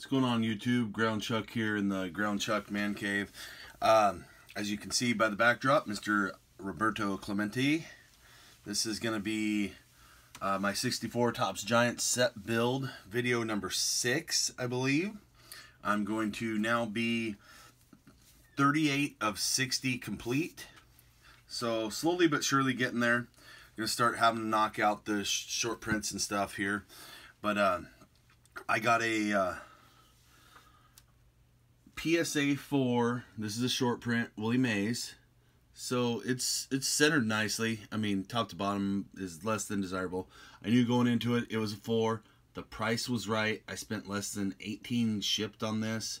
What's going on YouTube? Ground Chuck here in the Ground Chuck Man Cave. Um, as you can see by the backdrop, Mr. Roberto Clemente. This is going to be uh, my 64 Topps Giant set build, video number 6, I believe. I'm going to now be 38 of 60 complete. So slowly but surely getting there. I'm going to start having to knock out the sh short prints and stuff here. But uh, I got a... Uh, PSA 4. This is a short print, Willie Mays. So it's it's centered nicely. I mean, top to bottom is less than desirable. I knew going into it, it was a 4. The price was right. I spent less than 18 shipped on this.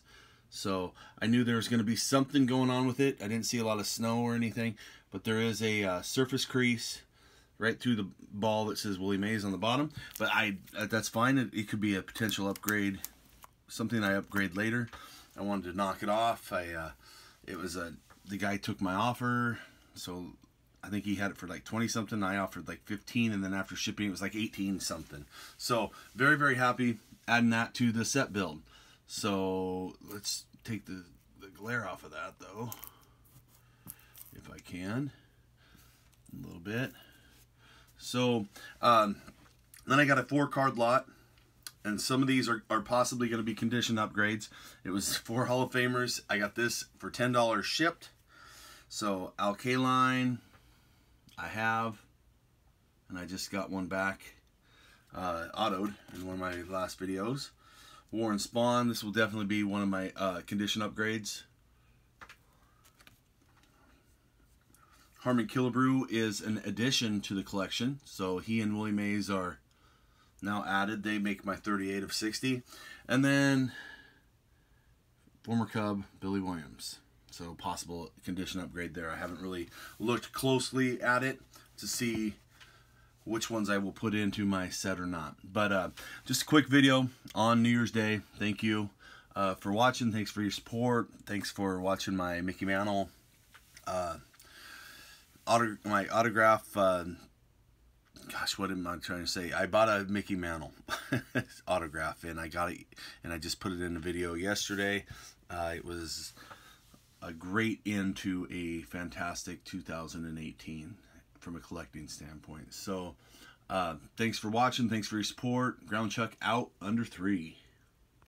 So I knew there was going to be something going on with it. I didn't see a lot of snow or anything. But there is a uh, surface crease right through the ball that says Willie Mays on the bottom. But I that's fine. It, it could be a potential upgrade. Something I upgrade later. I wanted to knock it off. I uh, it was a the guy took my offer, so I think he had it for like 20 something. I offered like 15, and then after shipping, it was like 18 something. So very very happy adding that to the set build. So let's take the the glare off of that though, if I can, a little bit. So um, then I got a four card lot and some of these are, are possibly going to be condition upgrades. It was for Hall of Famers. I got this for $10 shipped. So Al Kaline, I have, and I just got one back uh, autoed in one of my last videos. Warren Spahn, this will definitely be one of my uh, condition upgrades. Harmon Killebrew is an addition to the collection, so he and Willie Mays are now added. They make my 38 of 60. And then former Cub, Billy Williams. So possible condition upgrade there. I haven't really looked closely at it to see which ones I will put into my set or not. But uh, just a quick video on New Year's Day. Thank you uh, for watching. Thanks for your support. Thanks for watching my Mickey Mantle uh, auto my autograph uh, gosh, what am I trying to say? I bought a Mickey Mantle autograph, and I got it, and I just put it in a video yesterday. Uh, it was a great end to a fantastic 2018 from a collecting standpoint. So, uh, thanks for watching. Thanks for your support. Ground Chuck out under three.